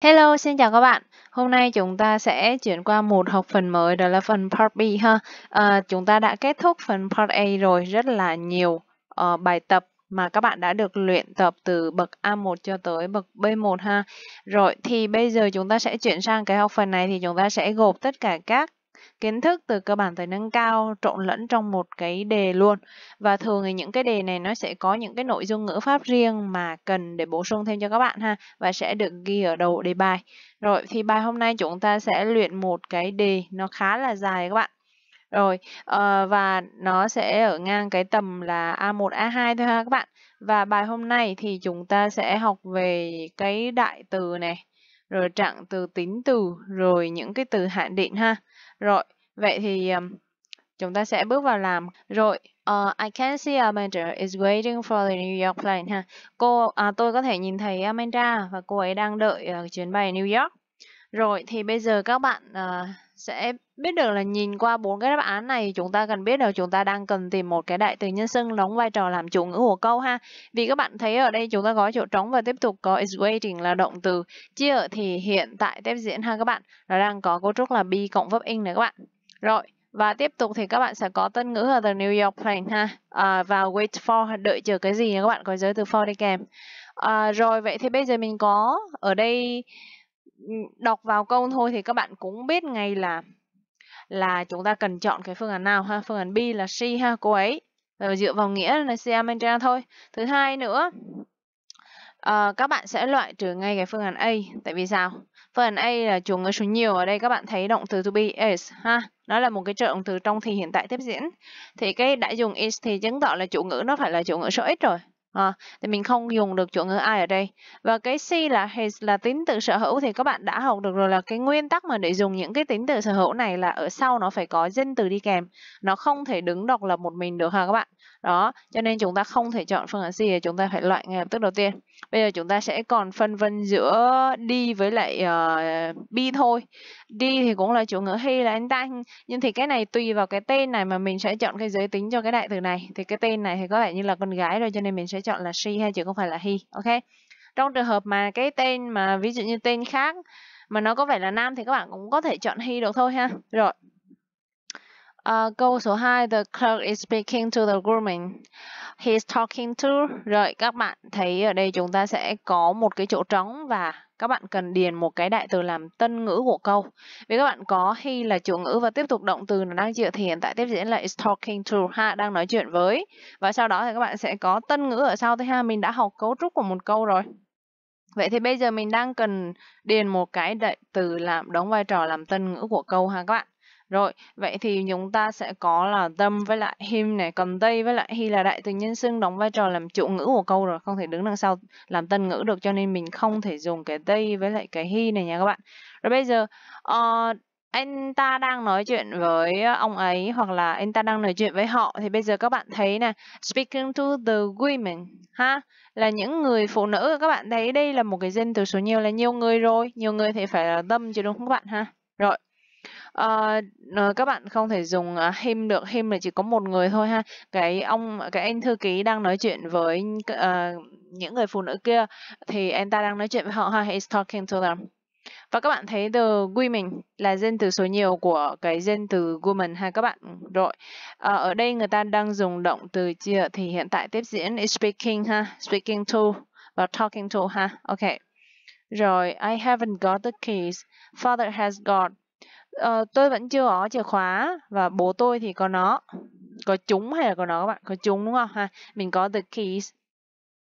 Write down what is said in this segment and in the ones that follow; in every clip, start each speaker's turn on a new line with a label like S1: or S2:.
S1: Hello, xin chào các bạn. Hôm nay chúng ta sẽ chuyển qua một học phần mới đó là phần Part B ha. À, chúng ta đã kết thúc phần Part A rồi, rất là nhiều uh, bài tập mà các bạn đã được luyện tập từ bậc A1 cho tới bậc B1 ha. Rồi thì bây giờ chúng ta sẽ chuyển sang cái học phần này thì chúng ta sẽ gộp tất cả các kiến thức từ cơ bản tới nâng cao trộn lẫn trong một cái đề luôn. Và thường thì những cái đề này nó sẽ có những cái nội dung ngữ pháp riêng mà cần để bổ sung thêm cho các bạn ha và sẽ được ghi ở đầu đề bài. Rồi thì bài hôm nay chúng ta sẽ luyện một cái đề nó khá là dài các bạn. Rồi uh, và nó sẽ ở ngang cái tầm là A1 A2 thôi ha các bạn. Và bài hôm nay thì chúng ta sẽ học về cái đại từ này rồi trạng từ tính từ rồi những cái từ hạn định ha rồi, vậy thì um, chúng ta sẽ bước vào làm. Rồi, uh, I can see Amanda is waiting for the New York plane ha. Cô, à, tôi có thể nhìn thấy Amanda và cô ấy đang đợi uh, chuyến bay New York. Rồi, thì bây giờ các bạn uh, sẽ biết được là nhìn qua bốn cái đáp án này chúng ta cần biết được chúng ta đang cần tìm một cái đại từ nhân xưng đóng vai trò làm chủ ngữ của câu ha. Vì các bạn thấy ở đây chúng ta có chỗ trống và tiếp tục có is waiting là động từ chia ở thì hiện tại tiếp diễn ha các bạn. Nó đang có cấu trúc là be cộng verb in này các bạn. Rồi, và tiếp tục thì các bạn sẽ có tân ngữ là the New York plane ha. À, và wait for đợi chờ cái gì các bạn có giới từ for đi kèm. À, rồi vậy thì bây giờ mình có ở đây đọc vào câu thôi thì các bạn cũng biết ngay là là chúng ta cần chọn cái phương án nào ha? Phương án B là she ha cô ấy. Và dựa vào nghĩa là she Amanda thôi. Thứ hai nữa uh, các bạn sẽ loại trừ ngay cái phương án A. Tại vì sao? Phương án A là chủ ngữ số nhiều. Ở đây các bạn thấy động từ to be is ha? Nó là một cái trợ động từ trong thì hiện tại tiếp diễn. Thì cái đã dùng is thì chứng tỏ là chủ ngữ nó phải là chủ ngữ số ít rồi. À, thì mình không dùng được chủ ngữ I ở đây. Và cái C là his là tính từ sở hữu thì các bạn đã học được rồi là cái nguyên tắc mà để dùng những cái tính từ sở hữu này là ở sau nó phải có danh từ đi kèm. Nó không thể đứng độc lập một mình được ha các bạn. Đó, cho nên chúng ta không thể chọn phương án C chúng ta phải loại ngay lập tức đầu tiên. Bây giờ chúng ta sẽ còn phân vân giữa đi với lại ờ, uh, B thôi. Đi thì cũng là chủ ngữ he là anh ta nhưng thì cái này tùy vào cái tên này mà mình sẽ chọn cái giới tính cho cái đại từ này. Thì cái tên này thì có vẻ như là con gái rồi, cho nên mình sẽ chọn là she hay chứ không phải là he. Ok. Trong trường hợp mà cái tên mà, ví dụ như tên khác mà nó có vẻ là nam thì các bạn cũng có thể chọn he được thôi ha. Rồi. Uh, câu số 2 The clerk is speaking to the groomman He's talking to. Rồi các bạn thấy ở đây chúng ta sẽ có một cái chỗ trống và các bạn cần điền một cái đại từ làm tân ngữ của câu. Vì các bạn có he là chủ ngữ và tiếp tục động từ nó đang dựa thì hiện tại tiếp diễn là is talking to ha đang nói chuyện với. Và sau đó thì các bạn sẽ có tân ngữ ở sau thế ha. Mình đã học cấu trúc của một câu rồi. Vậy thì bây giờ mình đang cần điền một cái đại từ làm đóng vai trò làm tân ngữ của câu ha các bạn. Rồi, vậy thì chúng ta sẽ có là them với lại him này, còn they với lại he là đại từ nhân xưng đóng vai trò làm chủ ngữ của câu rồi, không thể đứng đằng sau làm tân ngữ được cho nên mình không thể dùng cái they với lại cái he này nha các bạn. Rồi bây giờ uh, anh ta đang nói chuyện với ông ấy hoặc là anh ta đang nói chuyện với họ thì bây giờ các bạn thấy nè speaking to the women ha là những người phụ nữ các bạn thấy đây là một cái danh từ số nhiều là nhiều người rồi nhiều người thì phải là tâm chứ đúng không các bạn ha rồi uh, các bạn không thể dùng à, uh, him được him là chỉ có một người thôi ha. Cái ông cái anh thư ký đang nói chuyện với uh, những người phụ nữ kia thì anh ta đang nói chuyện với họ ha. He's talking to them. Và các bạn thấy the women là danh từ số nhiều của cái danh từ woman ha các bạn rồi à, ở đây người ta đang dùng động từ chia thì hiện tại tiếp diễn is speaking ha speaking to và talking to ha. Ok. Rồi I haven't got the keys. Father has got Ờ, tôi vẫn chưa có chìa khóa và bố tôi thì có nó. Có chúng hay là có nó các bạn? Có chúng đúng không ha? Mình có the keys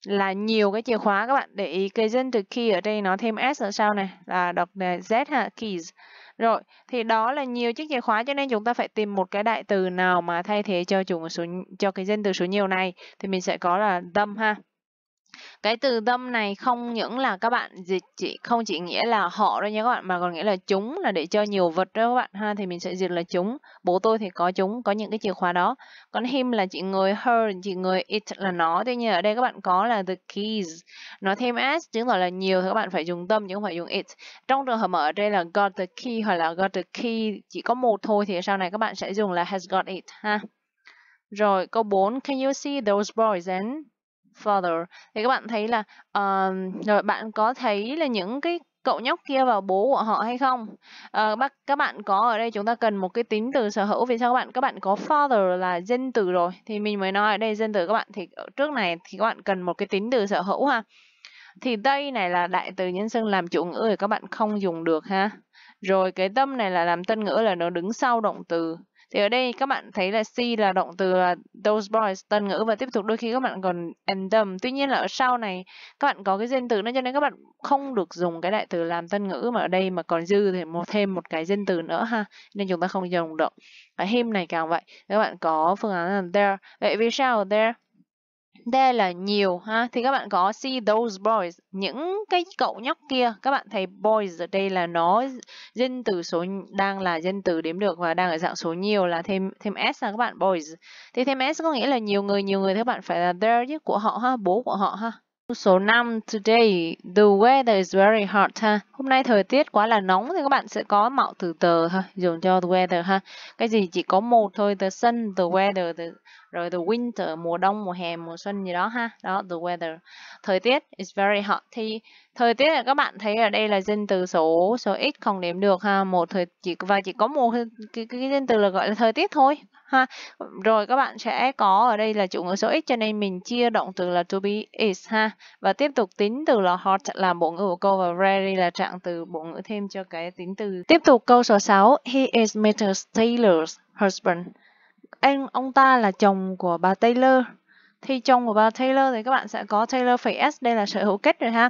S1: là nhiều cái chìa khóa các bạn. Để ý cái dân từ key ở đây nó thêm s ở sau này là đọc là z ha, keys. Rồi, thì đó là nhiều chiếc chìa khóa cho nên chúng ta phải tìm một cái đại từ nào mà thay thế cho chủ số cho cái dân từ số nhiều này thì mình sẽ có là them ha. Cái từ tâm này không những là các bạn dịch chỉ không chỉ nghĩa là họ đâu nha các bạn mà còn nghĩa là chúng là để cho nhiều vật đó các bạn ha thì mình sẽ dịch là chúng. Bố tôi thì có chúng, có những cái chìa khóa đó. Còn him là chỉ người, her chỉ người, it là nó. Tuy nhiên ở đây các bạn có là the keys. Nó thêm s chứng tỏ là nhiều thì các bạn phải dùng tâm chứ không phải dùng it. Trong trường hợp mở ở đây là got the key hoặc là got the key chỉ có một thôi thì sau này các bạn sẽ dùng là has got it ha. Rồi câu 4, can you see those boys and Father, thì các bạn thấy là uh, rồi bạn có thấy là những cái cậu nhóc kia vào bố của họ hay không? À, bác các bạn có ở đây chúng ta cần một cái tính từ sở hữu vì sao các bạn các bạn có father là danh từ rồi? Thì mình mới nói ở đây danh từ các bạn thì ở trước này thì các bạn cần một cái tính từ sở hữu ha. Thì đây này là đại từ nhân xưng làm chủ ngữ thì các bạn không dùng được ha. Rồi cái tâm này là làm tân ngữ là nó đứng sau động từ thì ở đây các bạn thấy là see là động từ là those boys tân ngữ và tiếp tục đôi khi các bạn còn and them tuy nhiên là ở sau này, các bạn có cái danh từ nữa cho nên các bạn không được dùng cái đại từ làm tân ngữ mà ở đây mà còn dư thì một, thêm một cái danh từ nữa ha, nên chúng ta không dùng được. Ở him này càng vậy. Các bạn có phương án là there. Vậy vì sao there? There là nhiều ha thì các bạn có see those boys những cái cậu nhóc kia các bạn thấy boys ở đây là nó danh từ số đang là danh từ đếm được và đang ở dạng số nhiều là thêm thêm s là các bạn boys thì thêm s có nghĩa là nhiều người nhiều người thì các bạn phải là there chứ của họ ha bố của họ ha Số 5 today the weather is very hot ha. Hôm nay thời tiết quá là nóng thì các bạn sẽ có mạo từ tờ ha, dùng cho the weather ha. Cái gì chỉ có một thôi, the sun, the weather, the rồi the winter mùa đông mùa hè mùa xuân gì đó ha. Đó the weather. Thời tiết is very hot. Thì thời tiết là các bạn thấy ở đây là danh từ số số ít không đếm được ha. Một thời chỉ và chỉ có một cái, cái, cái danh từ là gọi là thời tiết thôi ha. Rồi các bạn sẽ có ở đây là chủ ngữ số ít cho nên mình chia động từ là to be is ha. Và tiếp tục tính từ là hot là bộ ngữ của câu và very là trạng từ bộ ngữ thêm cho cái tính từ. Tiếp tục câu số 6 he is Mr. Taylor's husband anh, ông ta là chồng của bà Taylor. Thì chồng của bà Taylor thì các bạn sẽ có Taylor phẩy S. Đây là sở hữu kết rồi ha.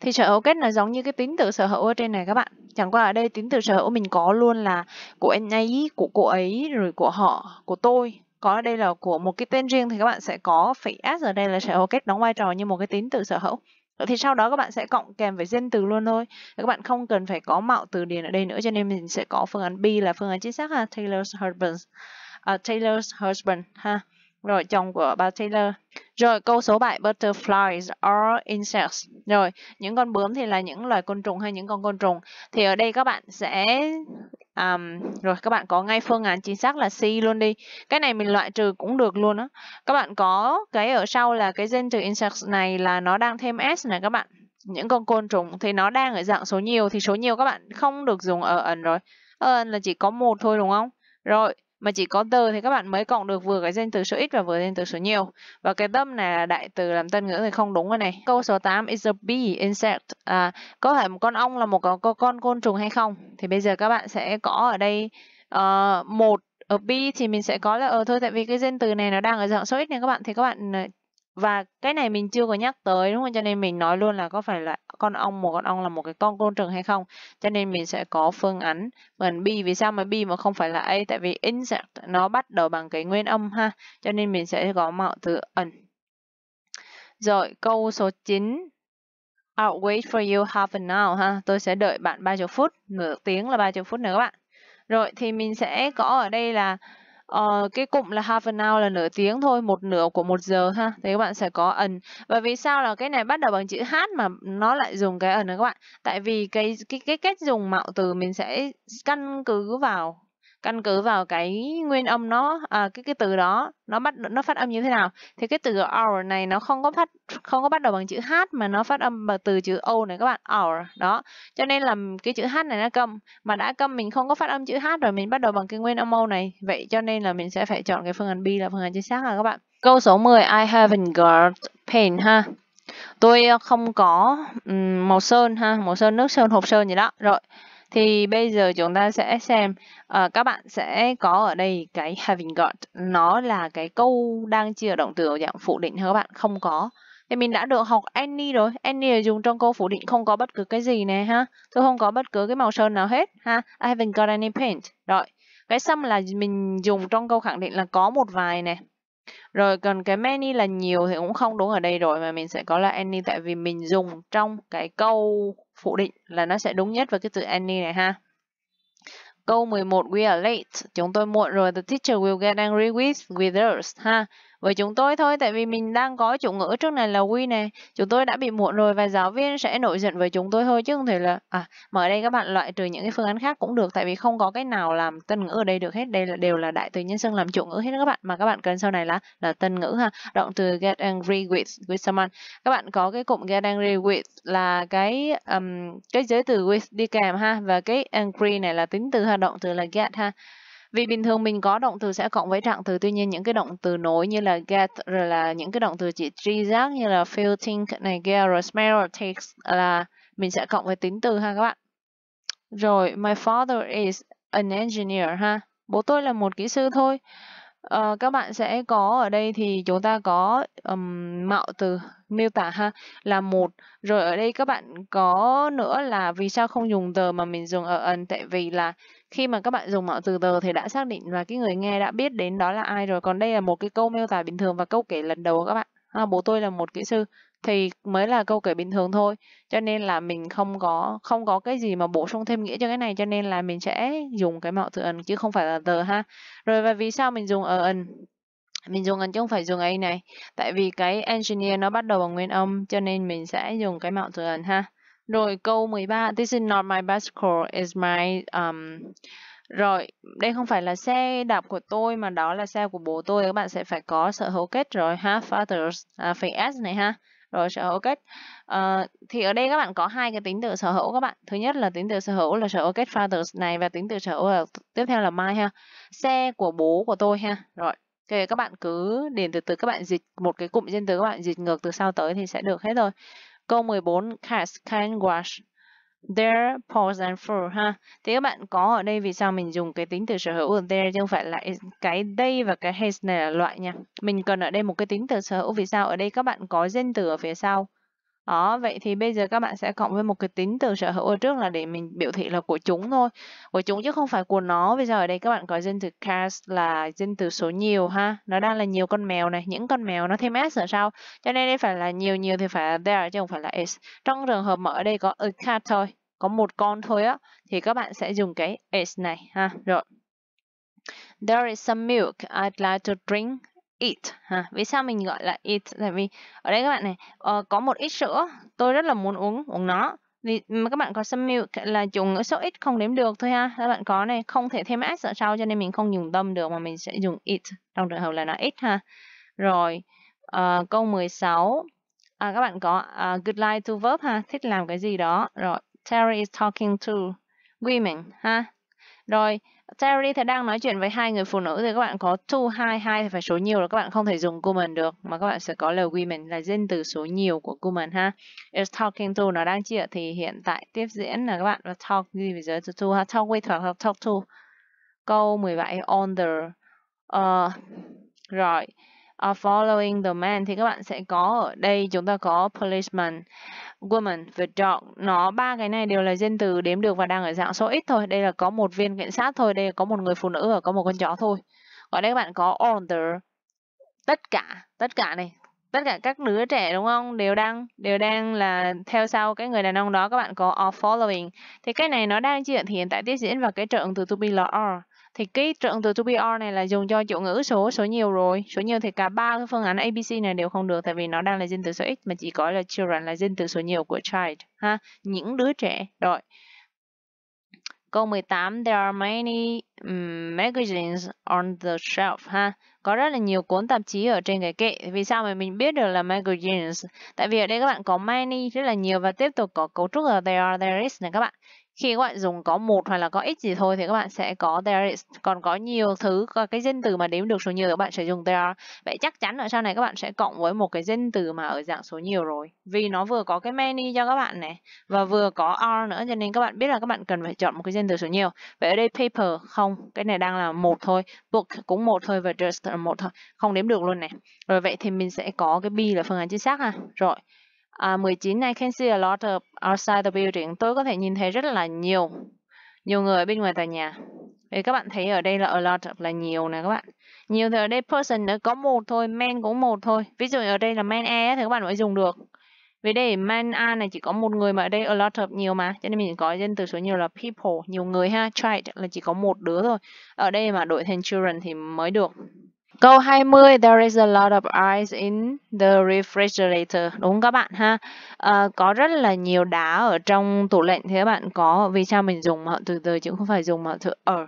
S1: Thì sở hữu kết là giống như cái tính từ sở hữu ở trên này các bạn. Chẳng qua ở đây tính từ sở hữu mình có luôn là của anh ấy, của cô ấy, rồi của họ, của tôi. Có ở đây là của một cái tên riêng thì các bạn sẽ có phẩy s ở đây là sở hữu kết đóng vai trò như một cái tính từ sở hữu. Thì sau đó các bạn sẽ cộng kèm với danh từ luôn thôi. Các bạn không cần phải có mạo từ điển ở đây nữa cho nên mình sẽ có phương án B là phương án chính xác ha, Taylor's husband uh, Taylor's husband ha. Rồi chồng của bà Taylor. Rồi câu số 7 butterflies are insects rồi những con bướm thì là những loài côn trùng hay những con côn trùng. Thì ở đây các bạn sẽ um, rồi các bạn có ngay phương án chính xác là C luôn đi. Cái này mình loại trừ cũng được luôn á. Các bạn có cái ở sau là cái danh từ insects này là nó đang thêm s này các bạn. Những con côn trùng thì nó đang ở dạng số nhiều thì số nhiều các bạn không được dùng ở ẩn rồi. Ở ẩn là chỉ có một thôi đúng không? Rồi mà chỉ có từ thì các bạn mới cộng được vừa cái danh từ số ít và vừa danh từ số nhiều. Và cái tâm này là đại từ làm tân ngữ thì không đúng rồi này. Câu số 8 is a bee insect. À, có phải một con ong là một con, con côn trùng hay không? Thì bây giờ các bạn sẽ có ở đây uh, một ở bee thì mình sẽ có là ờ thôi tại vì cái danh từ này nó đang ở dạng số ít nên các bạn thì các bạn ờ, và cái này mình chưa có nhắc tới, đúng không? Cho nên mình nói luôn là có phải là con ong, một con ong là một cái con côn trùng hay không? Cho nên mình sẽ có phương án phần B vì sao mà B mà không phải là A? Tại vì insect nó bắt đầu bằng cái nguyên âm ha. Cho nên mình sẽ có mạo từ ẩn. Rồi, câu số 9 I'll wait for you half an hour ha. Tôi sẽ đợi bạn 30 phút. Nửa tiếng là 30 phút nữa các bạn. Rồi, thì mình sẽ có ở đây là Ờ, cái cụm là half an hour là nửa tiếng thôi, một nửa của một giờ ha. Thì các bạn sẽ có ẩn. Và vì sao là cái này bắt đầu bằng chữ H mà nó lại dùng cái ẩn nữa các bạn? Tại vì cái cái cái cách dùng mạo từ mình sẽ căn cứ vào căn cứ vào cái nguyên âm nó à, cái cái từ đó nó bắt nó phát âm như thế nào. Thì cái từ our này nó không có phát không có bắt đầu bằng chữ h mà nó phát âm bằng từ chữ o này các bạn our đó. Cho nên là cái chữ h này nó câm mà đã câm mình không có phát âm chữ h rồi mình bắt đầu bằng cái nguyên âm o này. Vậy cho nên là mình sẽ phải chọn cái phương án b là phương án chính xác là các bạn. Câu số 10 I haven't got paint ha. Tôi ờ, không có um, màu sơn ha màu sơn nước sơn hộp sơn gì đó. Rồi thì bây giờ chúng ta sẽ xem uh, các bạn sẽ có ở đây cái having got. Nó là cái câu đang chia động từ ở dạng phủ định các bạn không có. Thì mình đã được học any rồi. Any là dùng trong câu phủ định không có bất cứ cái gì này ha. Tôi không có bất cứ cái màu sơn nào hết ha. I haven't got any paint. Rồi cái some là mình dùng trong câu khẳng định là có một vài này rồi còn cái many là nhiều thì cũng không đúng ở đây rồi mà mình sẽ có là any tại vì mình dùng trong cái câu phủ định là nó sẽ đúng nhất với cái từ any này ha. Câu 11 we are late, chúng tôi muộn rồi. The teacher will get angry with with us ha với chúng tôi thôi tại vì mình đang có chủ ngữ trước này là we này. Chúng tôi đã bị muộn rồi và giáo viên sẽ nổi giận với chúng tôi thôi chứ không thể là à mà ở đây các bạn loại trừ những cái phương án khác cũng được tại vì không có cái nào làm tân ngữ ở đây được hết. Đây là đều là đại từ nhân xưng làm chủ ngữ hết các bạn. Mà các bạn cần sau này là là tân ngữ ha. Động từ get angry with with someone. Các bạn có cái cụm get angry with là cái um, cái giới từ with đi kèm ha. Và cái angry này là tính từ ha động từ là get ha vì bình thường mình có động từ sẽ cộng với trạng từ, tuy nhiên những cái động từ nối như là get rồi là những cái động từ chỉ tri giác như là feel, think này kia rồi smell or taste là mình sẽ cộng với tính từ ha các bạn. Rồi, my father is an engineer ha. Bố tôi là một kỹ sư thôi. Uh, các bạn sẽ có ở đây thì chúng ta có um, mạo từ miêu tả ha là một rồi ở đây các bạn có nữa là vì sao không dùng the mà mình dùng ở ẩn tại vì là khi mà các bạn dùng mạo từ từ thì đã xác định và cái người nghe đã biết đến đó là ai rồi. Còn đây là một cái câu miêu tả bình thường và câu kể lần đầu các bạn. À, bố tôi là một kỹ sư thì mới là câu kể bình thường thôi. Cho nên là mình không có không có cái gì mà bổ sung thêm nghĩa cho cái này. Cho nên là mình sẽ dùng cái mạo từ ẩn chứ không phải là tờ ha. Rồi và vì sao mình dùng ở ẩn? Mình dùng ẩn chứ không phải dùng ấy này. Tại vì cái engineer nó bắt đầu bằng nguyên âm cho nên mình sẽ dùng cái mạo từ ẩn ha rồi câu 13 this is not my bicycle is my um, rồi, đây không phải là xe đạp của tôi mà đó là xe của bố tôi. Các bạn sẽ phải có sở hữu kết rồi ha, fathers, à, phải s này ha. Rồi sở hữu kết. À, thì ở đây các bạn có hai cái tính từ sở hữu các bạn. Thứ nhất là tính từ sở hữu là sở hữu kết fathers này và tính từ sở hữu là tiếp theo là my ha. Xe của bố của tôi ha. Rồi Okay, các bạn cứ điền từ từ các bạn dịch một cái cụm danh từ các bạn dịch ngược từ sau tới thì sẽ được hết rồi. Câu 14 cats can wash their paws and fur, ha. Thì các bạn có ở đây vì sao mình dùng cái tính từ sở hữu ở there chứ không phải là cái đây và cái has này là loại nha. Mình cần ở đây một cái tính từ sở hữu vì sao? Ở đây các bạn có danh từ ở phía sau. Đó, vậy thì bây giờ các bạn sẽ cộng với một cái tính từ sở hữu ở trước là để mình biểu thị là của chúng thôi. Của chúng chứ không phải của nó. Bây giờ ở đây các bạn có danh từ cats là danh từ số nhiều ha. Nó đang là nhiều con mèo này, những con mèo nó thêm s ở sau. Cho nên đây phải là nhiều nhiều thì phải là there chứ không phải là is. Trong trường hợp mà ở đây có a cat thôi, có một con thôi á thì các bạn sẽ dùng cái is này ha. Rồi. There is some milk I'd like to drink it ha. Vì sao mình gọi là it? Tại vì ở đây các bạn này uh, có một ít sữa, tôi rất là muốn uống uống nó. Vì mà các bạn có some milk là dùng ngữ số ít không đếm được thôi ha. Các bạn có này không thể thêm s ở sau cho nên mình không dùng tâm được mà mình sẽ dùng it trong trường hợp là nó ít ha. Rồi uh, câu 16 à, các bạn có uh, good like to verb ha, thích làm cái gì đó. Rồi Terry is talking to women ha. Rồi Terry thì đang nói chuyện với hai người phụ nữ thì các bạn có two hai hai thì phải số nhiều là các bạn không thể dùng woman được mà các bạn sẽ có là women là danh từ số nhiều của woman ha. Is talking to nó đang chia thì hiện tại tiếp diễn là các bạn và talk gì bây giờ to, to ha talk with hoặc talk to. Câu 17 on the uh, rồi uh, following the man thì các bạn sẽ có ở đây chúng ta có policeman, woman và dog. Nó ba cái này đều là danh từ đếm được và đang ở dạng số ít thôi. Đây là có một viên cảnh sát thôi, đây là có một người phụ nữ và có một con chó thôi. Ở đây các bạn có all the tất cả, tất cả này, tất cả các đứa trẻ đúng không đều đang đều đang là theo sau cái người đàn ông đó các bạn có all following thì cái này nó đang chuyện thì hiện tại tiếp diễn và cái trợ từ to be là are thì cái trận từ to be or này là dùng cho chủ ngữ số số nhiều rồi số nhiều thì cả ba cái phương án abc này đều không được tại vì nó đang là danh từ số ít mà chỉ có là children là danh từ số nhiều của child ha những đứa trẻ rồi Câu 18 There are many um, magazines on the shelf ha. Có rất là nhiều cuốn tạp chí ở trên cái kệ. Vì sao mà mình biết được là magazines? Tại vì ở đây các bạn có many rất là nhiều và tiếp tục có cấu trúc là there are there is này các bạn khi các bạn dùng có một hoặc là có ít gì thôi thì các bạn sẽ có, there is, còn có nhiều thứ, có cái danh từ mà đếm được số nhiều thì các bạn sẽ dùng there vậy chắc chắn ở sau này các bạn sẽ cộng với một cái danh từ mà ở dạng số nhiều rồi. Vì nó vừa có cái many cho các bạn này, và vừa có are nữa, cho nên các bạn biết là các bạn cần phải chọn một cái danh từ số nhiều. Vậy ở đây paper, không, cái này đang là một thôi. Book cũng một thôi và just là một thôi. Không đếm được luôn này. Rồi vậy thì mình sẽ có cái b là phương án chính xác ha. Rồi À, 19 I can see a lot of outside the building. Tôi có thể nhìn thấy rất là nhiều nhiều người ở bên ngoài tòa nhà. Thì các bạn thấy ở đây là a lot of là nhiều nè các bạn. Nhiều thì ở đây person nữa có một thôi, man cũng một thôi. Ví dụ ở đây là man e thì các bạn mới dùng được. Vì đây man a này chỉ có một người mà ở đây a lot of nhiều mà, cho nên mình có dân từ số nhiều là people, nhiều người ha. Child là chỉ có một đứa thôi. Ở đây mà đổi thành children thì mới được. Câu 20, there is a lot of ice in the refrigerator. Đúng các bạn ha. À, có rất là nhiều đá ở trong tủ lạnh thế các bạn có vì sao mình dùng mạo từ từ chứ không phải dùng mạo từ ở.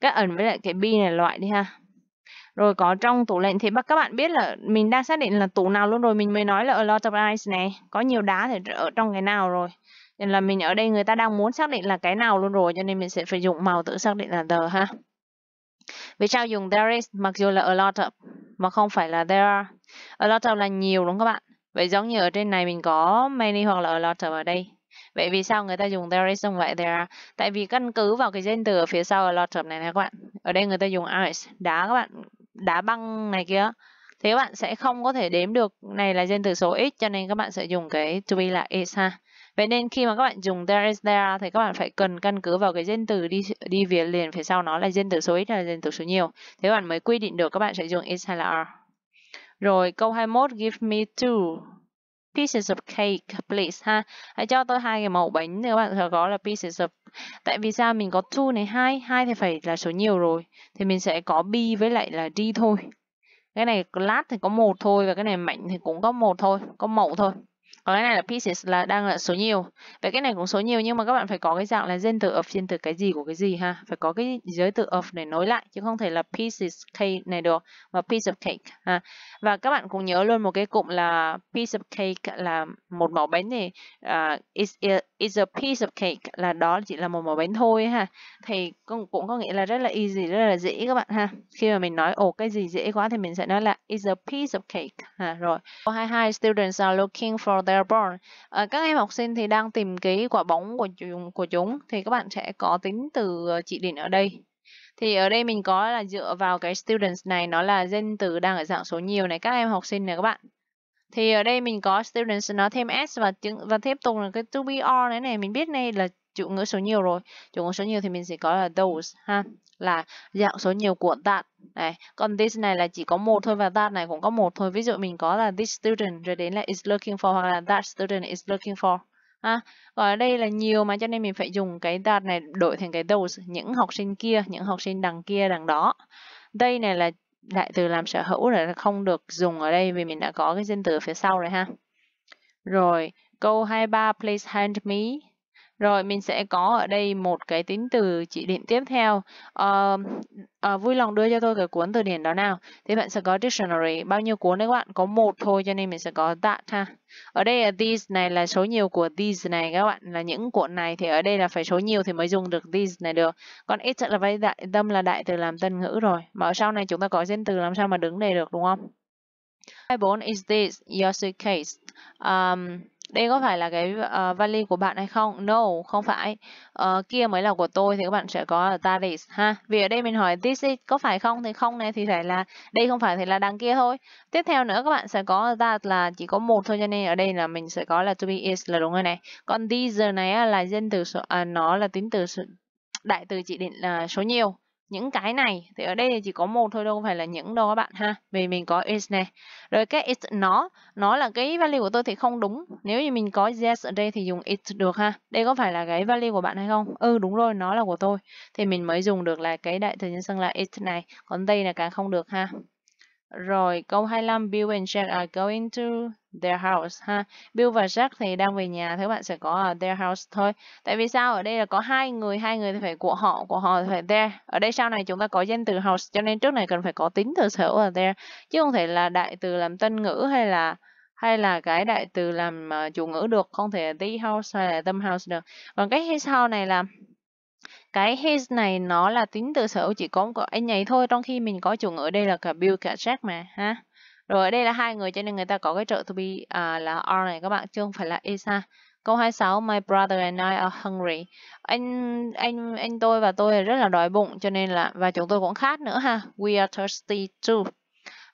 S1: Các ẩn với lại cái be này loại đi ha. Rồi có trong tủ lạnh thì các bạn biết là mình đang xác định là tủ nào luôn rồi mình mới nói là a lot of ice này. Có nhiều đá thì ở trong cái nào rồi. Nên là mình ở đây người ta đang muốn xác định là cái nào luôn rồi cho nên mình sẽ phải dùng màu tự xác định là the ha. Vì sao dùng there is mặc dù là a lot of mà không phải là there are. A lot of là nhiều đúng không các bạn? Vậy giống như ở trên này mình có many hoặc là a lot of ở đây. Vậy vì sao người ta dùng there is không vậy there are? Tại vì căn cứ vào cái danh từ ở phía sau a lot of này nè các bạn. Ở đây người ta dùng ice, đá các bạn, đá băng này kia. Thế các bạn sẽ không có thể đếm được này là danh từ số ít cho nên các bạn sẽ dùng cái to be là is ha. Vậy nên khi mà các bạn dùng there is there thì các bạn phải cần căn cứ vào cái danh từ đi đi về liền phía sau nó là danh từ số ít hay là danh từ số nhiều. Thế các bạn mới quy định được các bạn sẽ dùng is hay là are. Rồi câu 21 give me two pieces of cake please ha. Hãy cho tôi hai cái mẫu bánh thì các bạn sẽ có là pieces of. Tại vì sao mình có two này hai, hai thì phải là số nhiều rồi. Thì mình sẽ có b với lại là d thôi. Cái này lát thì có một thôi và cái này mảnh thì cũng có một thôi, có mẫu thôi còn cái này là pieces là đang là số nhiều. Vậy cái này cũng số nhiều nhưng mà các bạn phải có cái dạng là danh từ of trên từ cái gì của cái gì ha? Phải có cái giới từ of để nối lại chứ không thể là pieces cake này được mà piece of cake ha? Và các bạn cũng nhớ luôn một cái cụm là piece of cake là một mẫu bánh thì uh, is, is a piece of cake là đó chỉ là một mẫu bánh thôi ha? Thì cũng, cũng có nghĩa là rất là easy rất là dễ các bạn ha? Khi mà mình nói ồ cái gì dễ quá? thì mình sẽ nói là is a piece of cake. Ha rồi. 22 students are looking for their their. À, ờ, các em học sinh thì đang tìm cái quả bóng của chúng, của chúng thì các bạn sẽ có tính từ ờ, chỉ định ở đây. Thì ở đây mình có là dựa vào cái students này nó là danh từ đang ở dạng số nhiều này các em học sinh này các bạn. Thì ở đây mình có students nó thêm s và và tiếp tục là cái to be are này này mình biết này là chủ ngữ số nhiều rồi. Chủ ngữ số nhiều thì mình sẽ có là those, ha? Là dạng số nhiều của that. Này còn this này là chỉ có một thôi và that này cũng có một thôi. Ví dụ mình có là this student rồi đến là is looking for hoặc là that student is looking for, ha? Còn ở đây là nhiều mà cho nên mình phải dùng cái that này đổi thành cái those. Những học sinh kia, những học sinh đằng kia, đằng đó. Đây này là đại từ làm sở hữu là không được dùng ở đây vì mình đã có cái danh từ phía sau rồi, ha? Rồi, câu 23 please hand me rồi mình sẽ có ở đây một cái tính từ chỉ định tiếp theo. Uh, uh, vui lòng đưa cho tôi cái cuốn từ điển đó nào. Thì bạn sẽ có dictionary. Bao nhiêu cuốn đấy các bạn? Có một thôi cho nên mình sẽ có that ha. Ở đây là these này là số nhiều của these này các bạn. Là những cuốn này thì ở đây là phải số nhiều thì mới dùng được these này được. Còn it là với đại tâm là đại từ làm tân ngữ rồi. Mà ở sau này chúng ta có danh từ làm sao mà đứng đây được đúng không? 24 is this your suitcase? Um, đây có phải là cái uh, vali của bạn hay không? No, không phải. Uh, kia mới là của tôi thì các bạn sẽ có that is ha. Vì ở đây mình hỏi this is có phải không thì không này thì phải là đây không phải thì là đằng kia thôi. Tiếp theo nữa các bạn sẽ có that là chỉ có một thôi cho nên ở đây là mình sẽ có là to be is là đúng rồi này. Còn these này là danh từ số, à, nó là tính từ đại từ chỉ định là số nhiều những cái này thì ở đây thì chỉ có một thôi, đâu phải là những đâu các bạn ha. Vì mình có is này rồi cái is nó nó là cái value của tôi thì không đúng. Nếu như mình có yes ở đây thì dùng it được ha. Đây có phải là cái value của bạn hay không? Ừ đúng rồi, nó là của tôi. Thì mình mới dùng được là cái đại từ nhân xưng là it này. Còn đây là càng không được ha rồi câu 25 Bill and Jack are going to their house ha. Bill và Jack thì đang về nhà thế bạn sẽ có ở their house thôi. Tại vì sao? Ở đây là có hai người, hai người thì phải của họ, của họ thì phải there. Ở đây sau này chúng ta có danh từ house cho nên trước này cần phải có tính từ sở ở there chứ không thể là đại từ làm tân ngữ hay là hay là cái đại từ làm uh, chủ ngữ được, không thể the house hay là them house được. Còn cái his house này là cái his này nó là tính từ sở hữu chỉ có của anh ấy thôi trong khi mình có chủ ngữ ở đây là cả Bill cả Jack mà ha. Rồi ở đây là hai người cho nên người ta có cái trợ to be à, là are này các bạn chứ không phải là is ha câu 26 my brother and I are hungry. Anh anh anh tôi và tôi rất là đói bụng cho nên là và chúng tôi cũng khát nữa ha. We are thirsty too.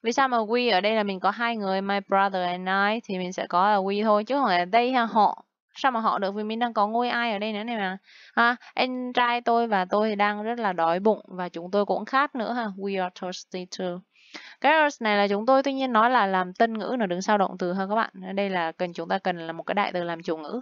S1: Vì sao mà we ở đây là mình có hai người my brother and I thì mình sẽ có là we thôi chứ không phải là đây ha họ sao mà họ được? Vì mình đang có ngôi ai ở đây nữa này mà. Ha, anh trai tôi và tôi thì đang rất là đói bụng và chúng tôi cũng khát nữa ha. We are thirsty too. Cái này là chúng tôi tuy nhiên nói là làm tân ngữ nó đứng sau động từ hơn các bạn. Đây là cần chúng ta cần là một cái đại từ làm chủ ngữ.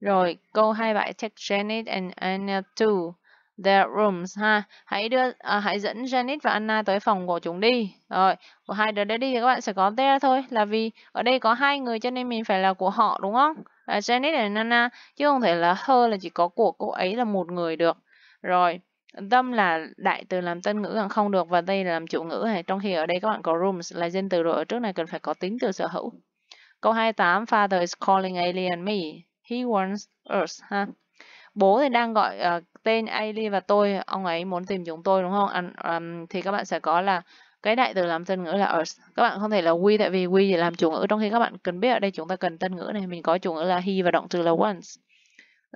S1: Rồi, câu hai 27 take Janet and Anna too their rooms ha. Hãy đưa à, hãy dẫn Janet và Anna tới phòng của chúng đi. Rồi, của hai đứa đấy đi thì các bạn sẽ có there thôi, là vì ở đây có hai người cho nên mình phải là của họ đúng không? À, Janet và Anna chứ không thể là her là chỉ có của cô ấy là một người được. Rồi, tâm là đại từ làm tân ngữ còn không được và đây là làm chủ ngữ này. Trong khi ở đây các bạn có rooms là danh từ rồi ở trước này cần phải có tính từ sở hữu. Câu 28, father is calling alien and me. He wants us ha. Bố thì đang gọi uh, tên Ali và tôi, ông ấy muốn tìm chúng tôi đúng không? And, um, thì các bạn sẽ có là cái đại từ làm tân ngữ là us. Các bạn không thể là we tại vì we chỉ làm chủ ngữ trong khi các bạn cần biết ở đây chúng ta cần tân ngữ này, mình có chủ ngữ là he và động từ là wants.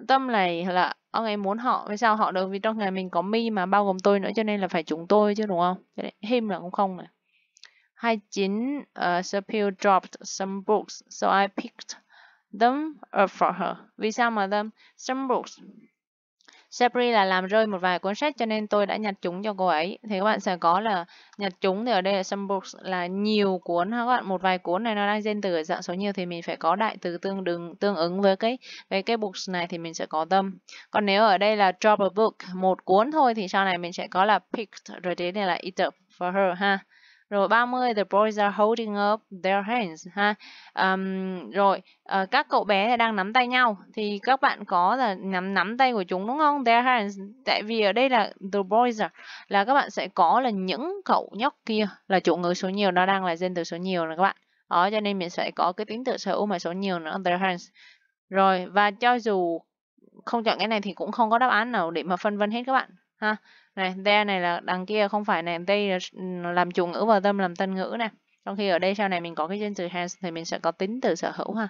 S1: Tâm này là ông ấy muốn họ, vì sao họ được? Vì trong ngày mình có mi mà bao gồm tôi nữa cho nên là phải chúng tôi chứ đúng không? Cho nên him là cũng không này. 29 uh, Sapil dropped some books, so I picked them up for her. Vì sao mà them? Some books. Sabri là làm rơi một vài cuốn sách cho nên tôi đã nhặt chúng cho cô ấy. Thì các bạn sẽ có là nhặt chúng thì ở đây là some books là nhiều cuốn ha các bạn. Một vài cuốn này nó đang danh từ ở dạng số nhiều thì mình phải có đại từ tương đương tương ứng với cái với cái books này thì mình sẽ có them. Còn nếu ở đây là drop a book, một cuốn thôi thì sau này mình sẽ có là picked, rồi đến đây là eat up for her ha. Rồi 30, the boys are holding up their hands ha. Um, rồi uh, các cậu bé đang nắm tay nhau thì các bạn có là nắm nắm tay của chúng đúng không? Their hands. Tại vì ở đây là the boys are là các bạn sẽ có là những cậu nhóc kia là chủ ngữ số nhiều nó đang là danh từ số nhiều nè các bạn. Đó cho nên mình sẽ có cái tính tự sở hữu mà số nhiều nữa their hands. Rồi và cho dù không chọn cái này thì cũng không có đáp án nào để mà phân vân hết các bạn ha này there này là đằng kia không phải này đây là ừ, làm chủ ngữ và tâm làm tân ngữ nè trong khi ở đây sau này mình có cái danh từ has thì mình sẽ có tính từ sở hữu ha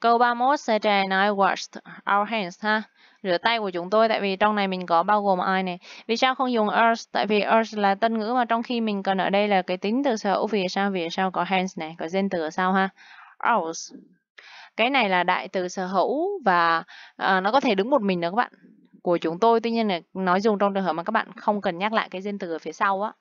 S1: Câu 31 Sarah and I washed our hands ha. Rửa tay của chúng tôi tại vì trong này mình có bao gồm ai này. Vì sao không dùng us? Tại vì us là tân ngữ mà trong khi mình cần ở đây là cái tính từ sở hữu vì sao? Vì sao có hands này, có danh từ ở sau ha. Ours cái này là đại từ sở hữu và à, nó có thể đứng một mình nữa các bạn. Của chúng tôi tuy nhiên là nói dùng trong trường hợp mà các bạn không cần nhắc lại cái danh từ ở phía sau á.